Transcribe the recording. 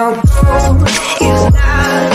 Now go, you lie.